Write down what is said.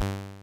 you